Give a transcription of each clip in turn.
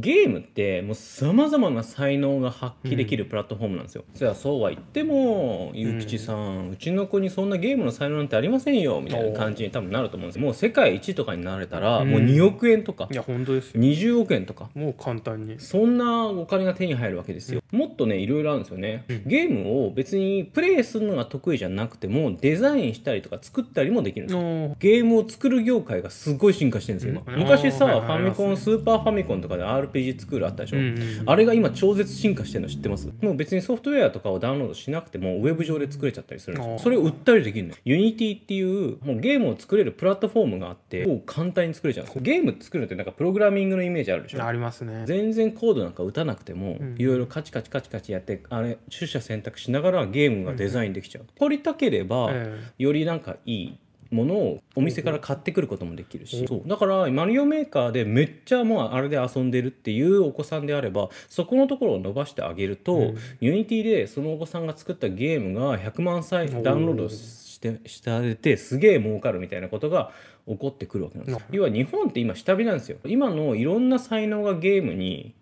ゲームってもうさまざまな才能が発揮できるプラットフォームなんですよ、そりゃそうは言ってもゆうきちさん、うちの子にそんなゲームの才能なんてありませんよみたいな感じに多分なると思うんですよ。もう世界一とかになれたら、うん。もう2億円とか。いや本当ですよ。20億円とか。もう簡単に。そんなお金が手に入るわけですよ、もっとねいろいろあるんですよね、ゲームを別にプレイするのが得意じゃなくてもデザインしたりとか作ったりもできるんですよ。のゲームを作る業界がすごい進化してるんですよ今。うん。昔さ、ファミコン、スーパーファミコンとかで RPG 作るあったでしょ、うんうんうん。あれが今超絶進化してるの知ってます？もう別にソフトウェアとかをダウンロードしなくてもウェブ上で作れちゃったりするんですよ。それを売ったりできるのよ。ユニティっていうもうゲームを作れるプラットフォームがあってもう簡単に作れちゃうんです。よゲーム作るのってなんかプログラミングのイメージあるでしょ？ありますね。全然コードなんか打たなくてもん。いろいろカチカチカチカチやってあれ取捨選択しながらゲームがデザインできちゃう。掘りたければえ。よりなんかいいものをお店から買ってくることもできるし。そう。だからマリオメーカーでめっちゃもうあれで遊んでるっていうお子さんであればそこのところを伸ばしてあげると、うん。ユニティでそのお子さんが作ったゲームが100万回ダウンロードしてされてすげえ儲かるみたいなことが起こってくるわけなんですよ。うん要は日本って今下火なんですよ。今のいろんな才能がゲームに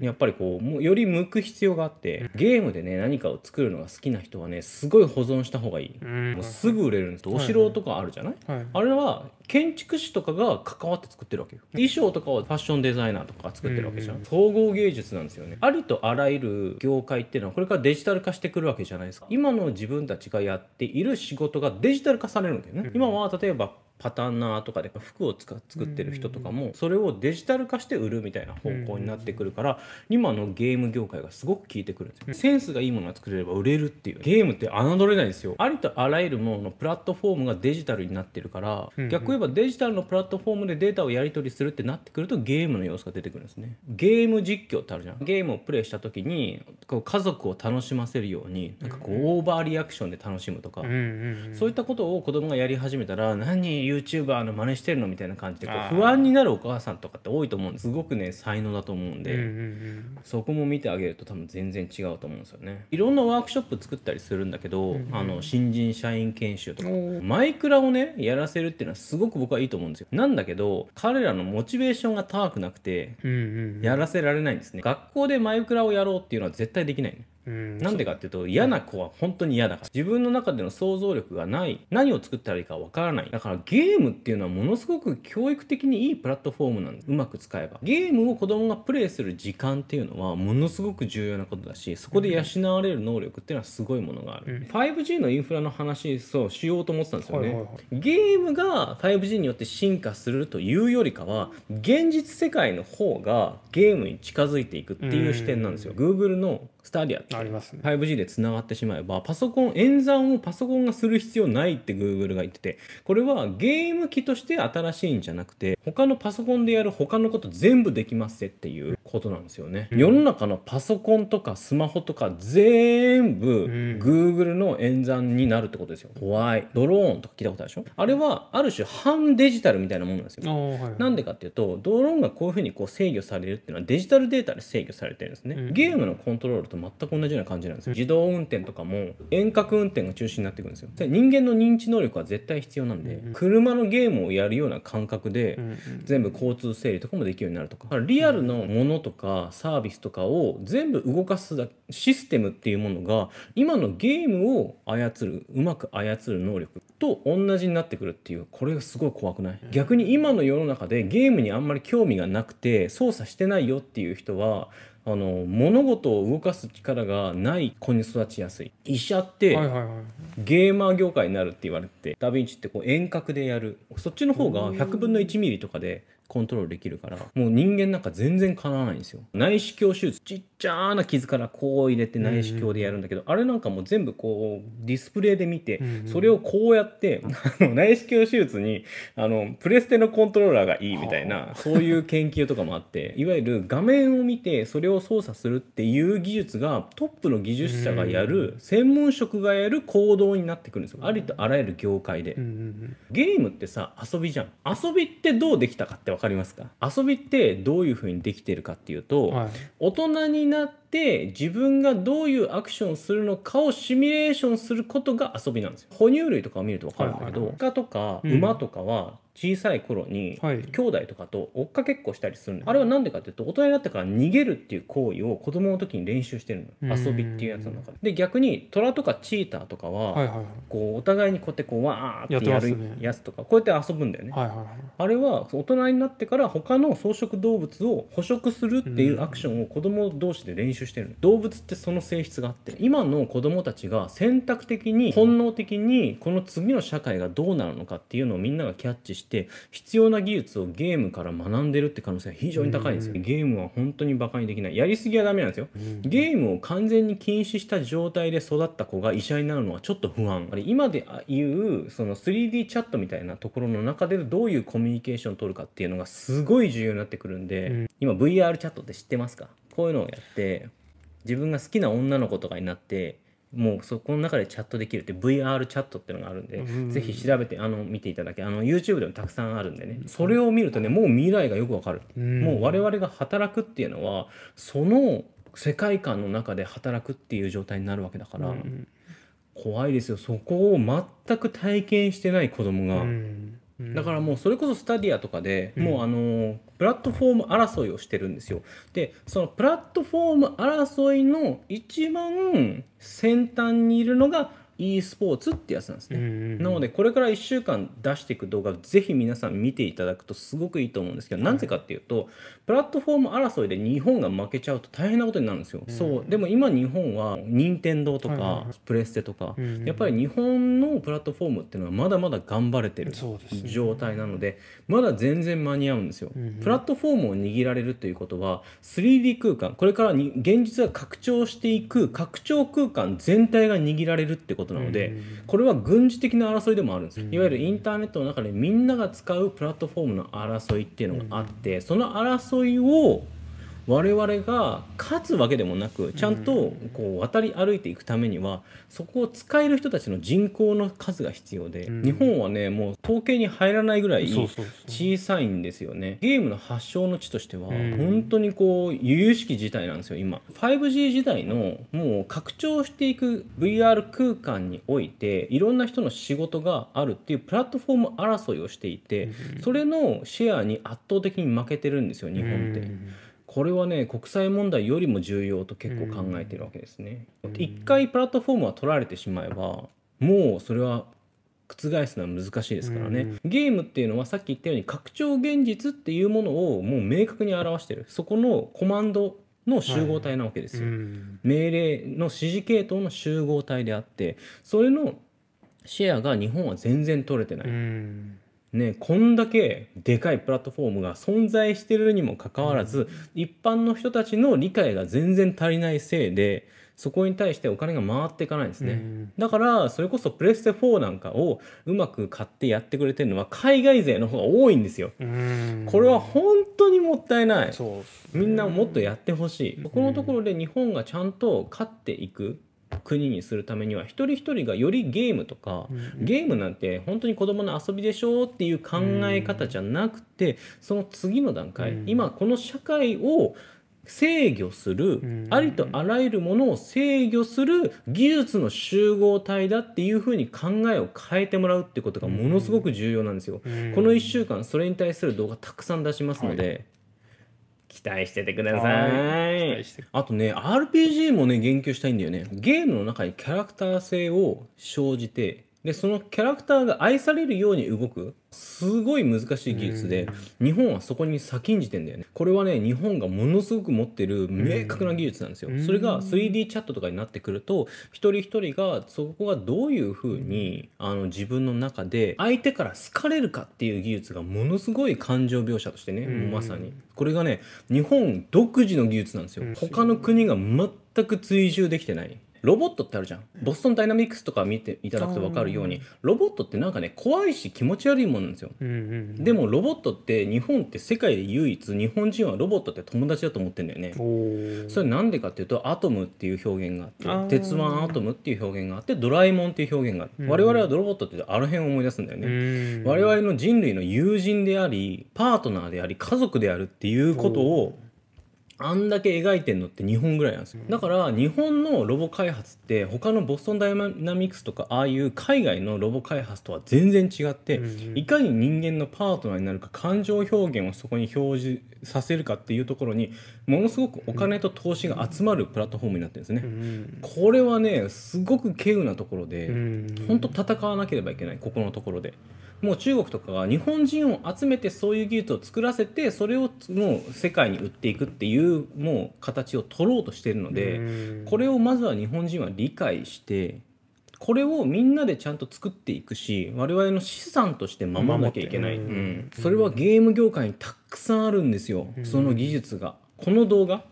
やっぱりこうより向く必要があってゲームでね何かを作るのが好きな人はねすごい保存した方がいい、うん。もうすぐ売れるんです。お城とかあるじゃない、はいあれは建築士とかが関わって作ってるわけよ。衣装とかはファッションデザイナーとかが作ってるわけじゃん、うん総合芸術なんですよね。ありとあらゆる業界っていうのはこれからデジタル化してくるわけじゃないですか。今の自分たちがやっている仕事がデジタル化されるんだよね、うん。今は例えばパターンナーとかで服をつか作ってる人とかもそれをデジタル化して売るみたいな方向になってくるから今のゲーム業界がすごく効いてくるんですよ。センスがいいものが作れれば売れるっていう。ゲームって侮れないですよ。ありとあらゆるもののプラットフォームがデジタルになってるからうん逆を言えばデジタルのプラットフォームでデータをやり取りするってなってくるとゲームの要素が出てくるんですね。ゲーム実況ってあるじゃん。ゲームをプレイした時にこう家族を楽しませるようになんかこうオーバーリアクションで楽しむとかうんうんうん。そういったことを子供がやり始めたら何？YouTuber の真似してるのみたいな感じでこう不安になるお母さんとかって多いと思うんですすごくね才能だと思うんで、うんうんそこも見てあげると多分全然違うと思うんですよね。いろんなワークショップ作ったりするんだけど、うんあの新人社員研修とかマイクラをねやらせるっていうのはすごく僕はいいと思うんですよ。なんだけど彼らのモチベーションが高くなくてうんうんうん。やらせられないんですね。学校でマイクラをやろうっていうのは絶対できないねうんなんでかっていうと嫌な子は本当に嫌だから。自分の中での想像力がない。何を作ったらいいかわからない。だからゲームっていうのはものすごく教育的にいいプラットフォームなんです。うまく使えば。ゲームを子供がプレイする時間っていうのはものすごく重要なことだしそこで養われる能力っていうのはすごいものがある、うん。5G のインフラの話そうしようと思ってたんですよね、はいはいはい。ゲームが 5G によって進化するというよりかは現実世界の方がゲームに近づいていくっていう視点なんですよ。Google のスタディアってありますね。5G でつながってしまえばパソコン演算をパソコンがする必要ないって Google が言っててこれはゲーム機として新しいんじゃなくて他のパソコンでやる他のこと全部できますっていうことなんですよね、世の中のパソコンとかスマホとか全部ん。Google の演算になるってことですよ。怖い。ドローンとか聞いたことあるでしょ？あれはある種反デジタルみたいなものなんですよ。あーはいなんでかっていうとドローンがこういうふうにこう制御されるっていうのはデジタルデータで制御されてるんですね、うん。ゲームのコントロールと全く同じような感じなんですよ。自動運転とかも遠隔運転が中心になってくるんですよ。で人間の認知能力は絶対必要なんで、うん車のゲームをやるような感覚で、うんうん。全部交通整理とかもできるようになるとか。リアルのものとかサービスとかを全部動かすだシステムっていうものが今のゲームを操るうまく操る能力と同じになってくるっていうこれがすごい怖くない？逆に今の世の中でゲームにあんまり興味がなくて操作してないよっていう人はあの物事を動かす力がない子に育ちやすい。医者って、ゲーマー業界になるって言われててダヴィンチってこう遠隔でやる。そっちの方が100分の1ミリとかでコントロールできるからもう人間なんか全然かなわないんですよ。内視鏡手術ちゃな傷からこう入れて内視鏡でやるんだけど、あれなんかもう全部こうディスプレイで見て、うんうん。それをこうやってあの内視鏡手術にあのプレステのコントローラーがいいみたいなそういう研究とかもあっていわゆる画面を見てそれを操作するっていう技術がトップの技術者がやる専門職がやる行動になってくるんですよ。ありとあらゆる業界で。うんうんゲームってさ遊びじゃん。遊びってどうできたかって分かりますか？遊びってどういうふうにできてるかっていうと、うんはい。大人になって自分がどういうアクションをするのかをシミュレーションすることが遊びなんですよ。哺乳類とかを見ると分かるんだけど、はいはいはい。鹿とかうん馬とかは小さい頃にはい。兄弟とかと追っかけっこしたりするの、あれは何でかっていうと大人になってから逃げるっていう行為を子供の時に練習してるの。うん。遊びっていうやつの中で。で逆に虎とかチーターとかは、はいはいはい。こうお互いにこうやってこうわーってやるやつとかこうやって遊ぶんだよね、はいはいはい。あれは大人になってから他の草食動物を捕食するっていうアクションを子供同士で練習してるの。動物ってその性質があって今の子供たちが選択的に本能的にこの次の社会がどうなるのかっていうのをみんながキャッチして必要な技術をゲームから学んでるって可能性が非常に高いんですよ。ゲームは本当にバカにできない。やりすぎはダメなんですよ。ゲームを完全に禁止した状態で育った子が医者になるのはちょっと不安。あれ今で言うその 3D チャットみたいなところの中でどういうコミュニケーションを取るかっていうのがすごい重要になってくるんで、うん。今 VR チャットって知ってますか？こういうのをやって自分が好きな女の子とかになってもうそこの中でチャットできるって VR チャットっていうのがあるんで、うん。ぜひ調べてあの見ていただけあの YouTube でもたくさんあるんでねそれを見るとねもう未来がよくわかる、うん。もう我々が働くっていうのはその世界観の中で働くっていう状態になるわけだから、うん。怖いですよ。そこを全く体験してない子供が、うんだからもうそれこそスタディアとかで、うん。もうあのプラットフォーム争いをしてるんですよ。でそのプラットフォーム争いの一番先端にいるのが e スポーツってやつなんですね、なのでこれから1週間出していく動画ぜひ皆さん見ていただくとすごくいいと思うんですけどなぜかっていうとプラットフォーム争いで日本が負けちゃうと大変なことになるんですよ、そう。でも今日本は任天堂とはいはいプレステとかうんやっぱり日本のプラットフォームっていうのはまだまだ頑張れてる状態なのでまだ全然間に合うんですよ、うんプラットフォームを握られるということは 3D 空間これからに現実が拡張していく拡張空間全体が握られるってことなので、うんこれは軍事的な争いでもあるんですよ、いわゆるインターネットの中でみんなが使うプラットフォームの争いっていうのがあって、その争いを我々が勝つわけでもなくちゃんとこう渡り歩いていくためにはそこを使える人たちの人口の数が必要で、うん。日本はねもう統計に入らないぐらい小さいんですよね。ゲームの発祥の地としてはうん。本当にこう由々しき事態なんですよ今。5G 時代のもう拡張していく VR 空間においていろんな人の仕事があるっていうプラットフォーム争いをしていてそれのシェアに圧倒的に負けてるんですよ日本って。これはね国際問題よりも重要と結構考えてるわけですね。一回プラットフォームは取られてしまえばもうそれは覆すのは難しいですからね、ゲームっていうのはさっき言ったように拡張現実っていうものをもう明確に表してる。そこのコマンドの集合体なわけですよ、うん。命令の指示系統の集合体であってそれのシェアが日本は全然取れてない、うんね、こんだけでかいプラットフォームが存在してるにもかかわらず、一般の人たちの理解が全然足りないせいでそこに対してお金が回っていかないんですね、うん。だからそれこそプレステ4なんかをうまく買ってやってくれてるのは海外勢の方が多いんですよ。うん。これは本当にもったいない。そうっすみんなもっとやってほしい。そこのところで日本がちゃんと勝っていく国にするためには一人一人がよりゲームとか、ゲームなんて本当に子供の遊びでしょうっていう考え方じゃなくて、その次の段階、うん。今この社会を制御する、ん。ありとあらゆるものを制御する技術の集合体だっていうふうに考えを変えてもらうってことがものすごく重要なんですよ。うん。この1週間それに対する動画たくさん出しますので、期待しててくださはい。あとね RPG もね言及したいんだよね。ゲームの中にキャラクター性を生じてでそのキャラクターが愛されるように動くすごい難しい技術で日本はそこに先んじてんだよね。これはね日本がものすごく持ってる明確な技術なんですよ。うん。それが 3D チャットとかになってくると一人一人がそこがどういうふうにあの自分の中で相手から好かれるかっていう技術がものすごい感情描写としてねまさに。これがね日本独自の技術なんですよ。うん。他の国が全く追従できてないロボットってあるじゃん。ボストンダイナミクスとか見ていただくと分かるようにロボットってなんかね怖いし気持ち悪いものなんですよ。うんうんでもロボットって日本って世界で唯一日本人はロボットって友達だと思ってんだよね。それなんでかっていうとアトムっていう表現があって鉄腕アトムっていう表現があってドラえもんっていう表現があって、うん。我々はロボットってあの辺を思い出すんだよね、うん。我々の人類の友人でありパートナーであり家族であるっていうことをあんだけ描いてんのって日本ぐらいなんですよ。だから日本のロボ開発って他のボストンダイナミクスとかああいう海外のロボ開発とは全然違って、うんいかに人間のパートナーになるか感情表現をそこに表示させるかっていうところにものすごくお金と投資が集まるプラットフォームになってるんですね。うんこれはねすごく稀有なところで、うん。本当戦わなければいけないここのところでもう中国とかが日本人を集めてそういう技術を作らせてそれをもう世界に売っていくっていうもう形を取ろうとしているので、うん。これをまずは日本人は理解してこれをみんなでちゃんと作っていくし我々の資産として守らなきゃいけない、うん。それはゲーム業界にたくさんあるんですよ、その技術が。この動画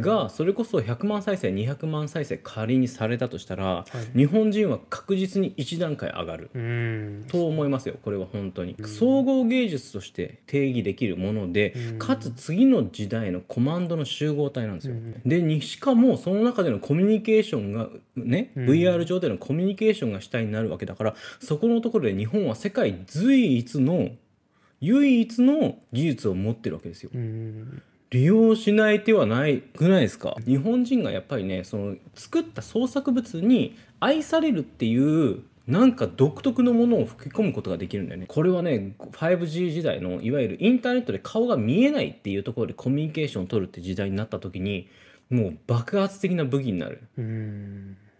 がそれこそ100万再生200万再生仮にされたとしたら、はい。日本人は確実に1段階上がる。うん。と思いますよこれは本当に、総合芸術として定義できるもので、うん。かつ次の時代のコマンドの集合体なんですよ、でにしかもその中でのコミュニケーションがね、うん。VR 上でのコミュニケーションが主体になるわけだからそこのところで日本は世界随一の唯一の技術を持ってるわけですよ。うん利用しない手はないくないですか？日本人がやっぱりねその作った創作物に愛されるっていうなんか独特のものを吹き込むことができるんだよね。これはね 5G 時代のいわゆるインターネットで顔が見えないっていうところでコミュニケーションを取るって時代になった時にもう爆発的な武器になる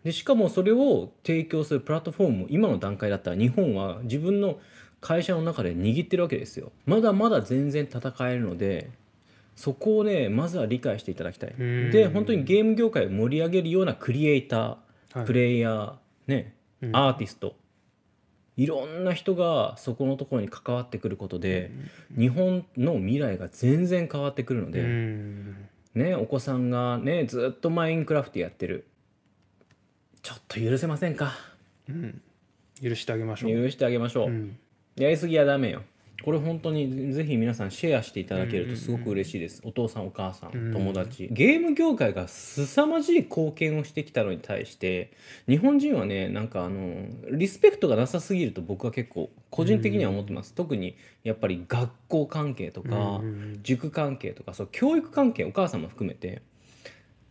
でしかもそれを提供するプラットフォームも今の段階だったら日本は自分の会社の中で握ってるわけですよまだまだ全然戦えるのでそこをねまずは理解していただきたい。うん。で本当にゲーム業界を盛り上げるようなクリエイター、はい。プレイヤーねうん。アーティストいろんな人がそこのところに関わってくることで日本の未来が全然変わってくるので、うん。ねお子さんがねずっとマインクラフトやってる。ちょっと許せませんか？うん。許してあげましょう。許してあげましょう、うん。やりすぎはダメよこれ本当にぜひ皆さんシェアしていただけるとすごく嬉しいです、お父さんお母さん、うん。友達。ゲーム業界が凄まじい貢献をしてきたのに対して日本人はねなんかあのリスペクトがなさすぎると僕は結構個人的には思ってます、特にやっぱり学校関係とか、うん。塾関係とかそう教育関係お母さんも含めて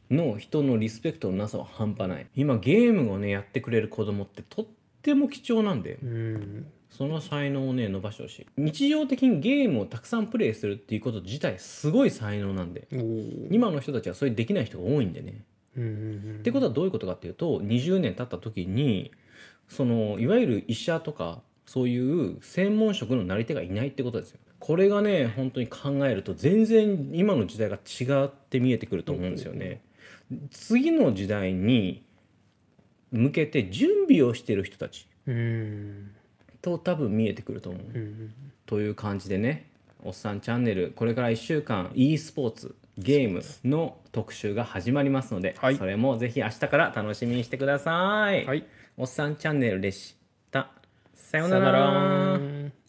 の人のリスペクトのなさは半端ない。今ゲームをねやってくれる子供ってとっても貴重なんで。うんその才能をね伸ばしてほしい。日常的にゲームをたくさんプレイするっていうこと自体すごい才能なんで。今の人たちはそれできない人が多いんでね。ってことはどういうことかっていうと20年経った時にそのいわゆる医者とかそういう専門職のなり手がいないってことですよ。これがね本当に考えると全然今の時代が違って見えてくると思うんですよね。次の時代に向けて準備をしてる人たち。うんと多分見えてくると思う。うんという感じでね「おっさんチャンネル」これから1週間 e スポーツゲームの特集が始まりますので、はい。それもぜひ明日から楽しみにしてください。はい。おっさんチャンネルでした。さようなら